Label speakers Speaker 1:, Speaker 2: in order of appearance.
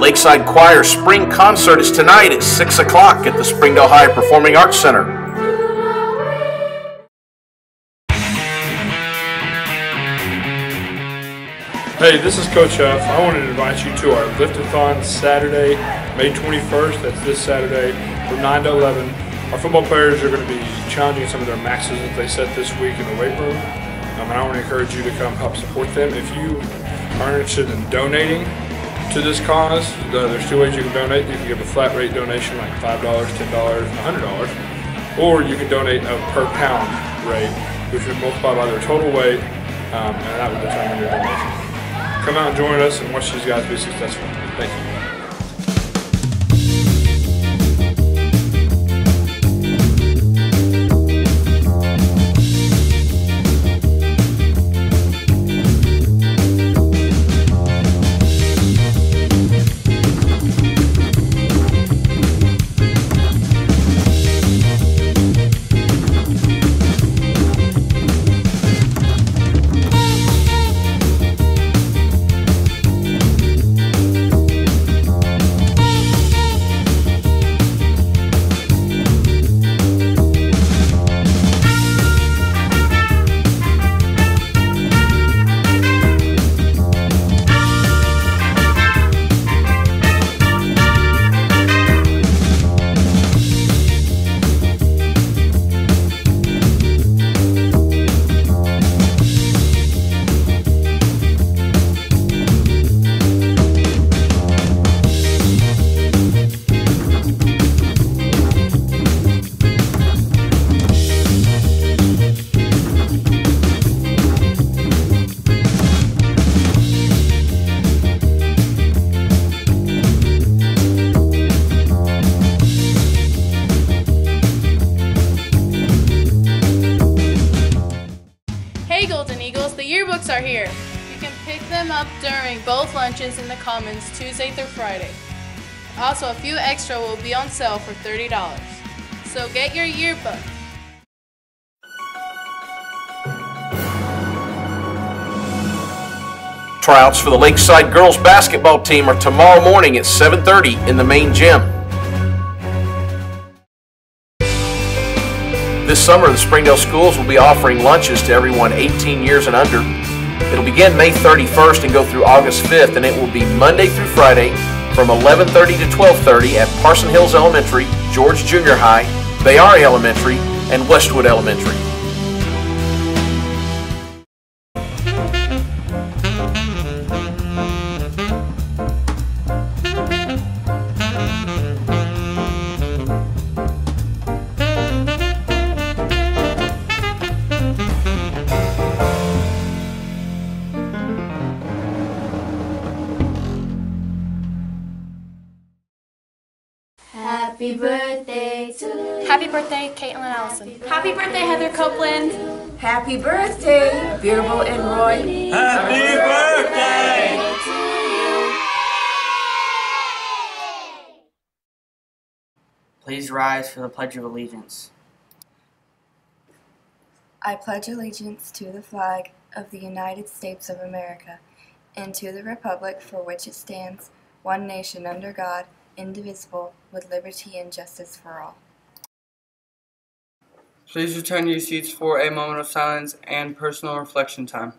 Speaker 1: Lakeside Choir Spring Concert is tonight at 6 o'clock at the Springdale High Performing Arts Center.
Speaker 2: Hey, this is Coach F. I wanted to invite you to our Liftathon Saturday, May 21st. That's this Saturday from 9 to 11. Our football players are going to be challenging some of their maxes that they set this week in the weight room. Um, and I want to encourage you to come help support them. If you are interested in donating to this cause, there's two ways you can donate. You can give a flat rate donation like $5, $10, $100, or you can donate a per pound rate, which would multiply by their total weight, um, and that would determine your donation. Come out and join us and watch these guys be successful. Thank you.
Speaker 3: The yearbooks are here. You can pick them up during both lunches in the Commons Tuesday through Friday. Also, a few extra will be on sale for $30. So get your yearbook.
Speaker 1: Tryouts for the Lakeside girls basketball team are tomorrow morning at 7:30 in the main gym. This summer, the Springdale schools will be offering lunches to everyone 18 years and under. It'll begin May 31st and go through August 5th, and it will be Monday through Friday from 11:30 to 12:30 at Parson Hills Elementary, George Junior High, Bayyari Elementary, and Westwood Elementary.
Speaker 4: Happy birthday to you.
Speaker 3: Happy birthday, Caitlin Allison.
Speaker 4: Happy birthday, Heather Copeland.
Speaker 5: Happy birthday, Bearable and Roy.
Speaker 6: Happy birthday!
Speaker 7: Please rise for the Pledge of Allegiance.
Speaker 8: I pledge allegiance to the flag of the United States of America and to the republic for which it stands, one nation under God, indivisible, with liberty and justice for all.
Speaker 7: Please return to your seats for a moment of silence and personal reflection time.